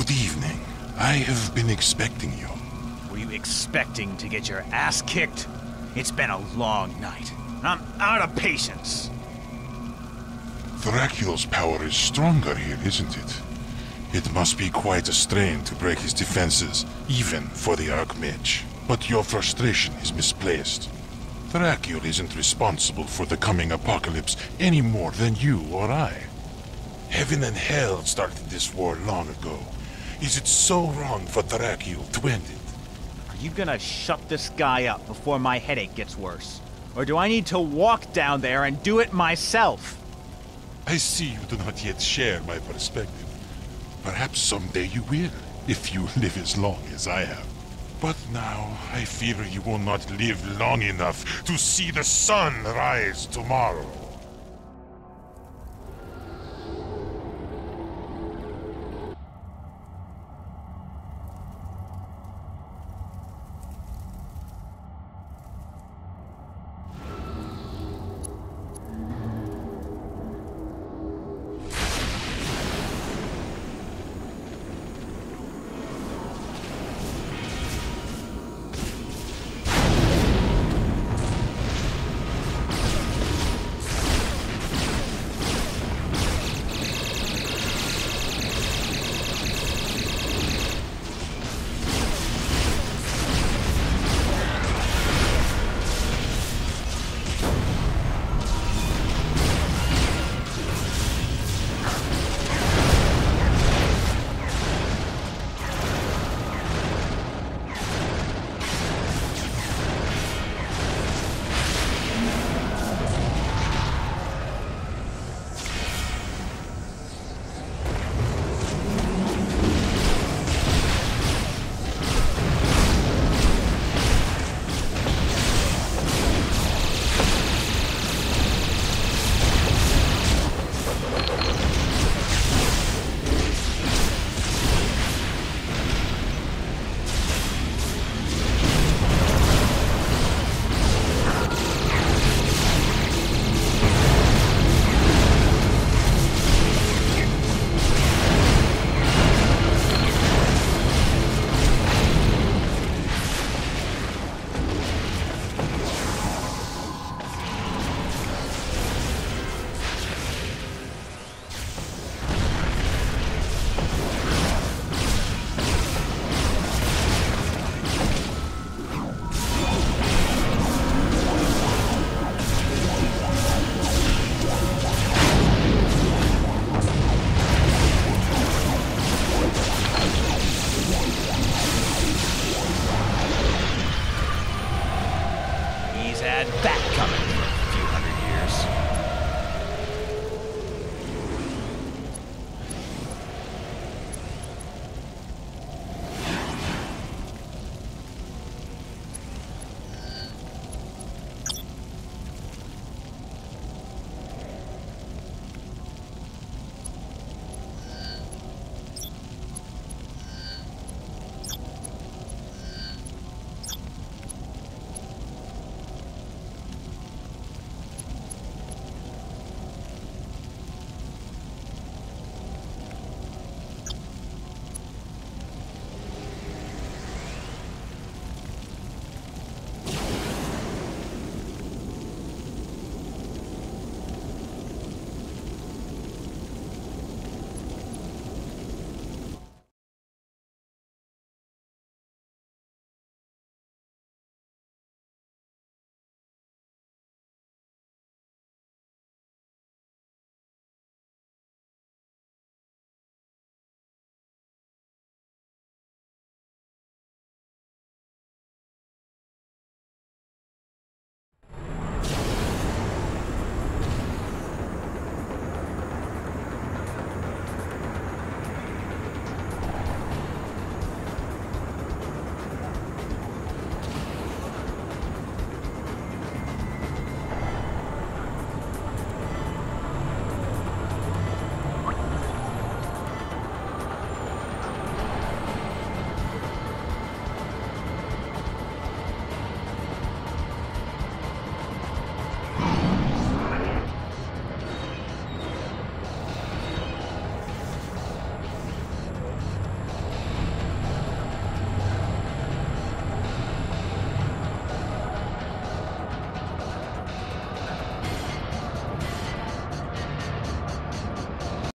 Good evening. I have been expecting you. Were you expecting to get your ass kicked? It's been a long night. I'm out of patience. Therakiel's power is stronger here, isn't it? It must be quite a strain to break his defenses, even for the Archmage. But your frustration is misplaced. Thracul isn't responsible for the coming apocalypse any more than you or I. Heaven and Hell started this war long ago. Is it so wrong for Therakiel to end it? Are you gonna shut this guy up before my headache gets worse? Or do I need to walk down there and do it myself? I see you do not yet share my perspective. Perhaps someday you will, if you live as long as I have. But now, I fear you will not live long enough to see the sun rise tomorrow.